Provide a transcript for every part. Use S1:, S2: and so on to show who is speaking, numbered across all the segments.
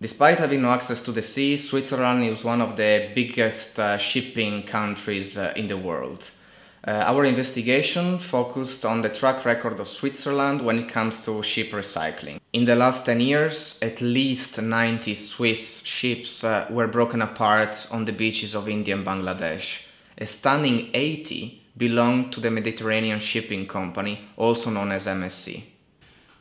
S1: Despite having no access to the sea, Switzerland is one of the biggest uh, shipping countries uh, in the world. Uh, our investigation focused on the track record of Switzerland when it comes to ship recycling. In the last 10 years, at least 90 Swiss ships uh, were broken apart on the beaches of India and Bangladesh. A stunning 80 belonged to the Mediterranean Shipping Company, also known as MSC.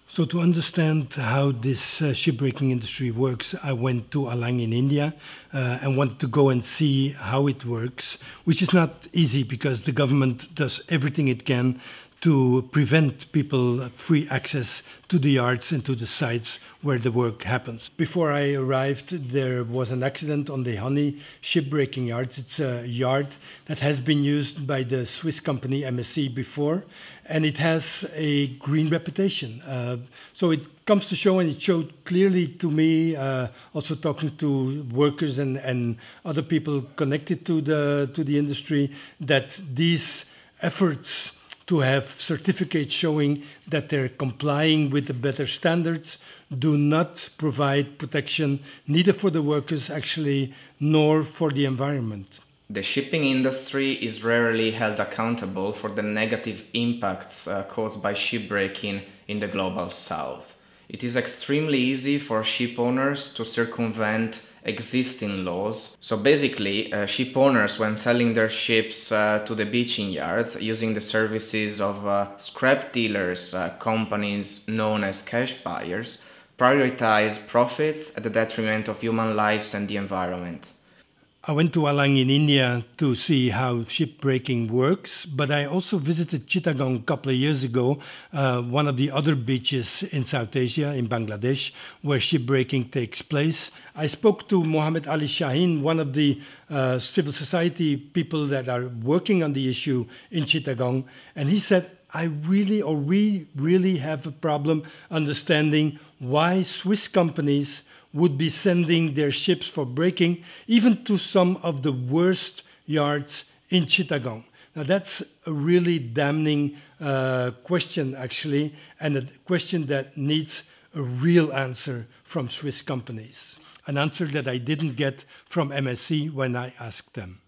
S2: So, to understand how this uh, shipbreaking industry works, I went to Alang in India uh, and wanted to go and see how it works, which is not easy because the government does everything it can to prevent people free access to the yards and to the sites where the work happens. Before I arrived, there was an accident on the Honey shipbreaking yards. It's a yard that has been used by the Swiss company MSC before, and it has a green reputation. Uh, so it comes to show, and it showed clearly to me, uh, also talking to workers and, and other people connected to the to the industry, that these efforts to have certificates showing that they're complying with the better standards do not provide protection neither for the workers actually nor for the environment.
S1: The shipping industry is rarely held accountable for the negative impacts uh, caused by shipbreaking in the global south. It is extremely easy for ship owners to circumvent existing laws. So basically, uh, ship owners, when selling their ships uh, to the beaching yards using the services of uh, scrap dealers, uh, companies known as cash buyers, prioritize profits at the detriment of human lives and the environment.
S2: I went to Alang in India to see how shipbreaking works, but I also visited Chittagong a couple of years ago, uh, one of the other beaches in South Asia, in Bangladesh, where shipbreaking takes place. I spoke to Mohammed Ali Shaheen, one of the uh, civil society people that are working on the issue in Chittagong, and he said, I really, or we really have a problem understanding why Swiss companies would be sending their ships for breaking, even to some of the worst yards in Chittagong. Now, that's a really damning uh, question, actually, and a question that needs a real answer from Swiss companies. An answer that I didn't get from MSC when I asked them.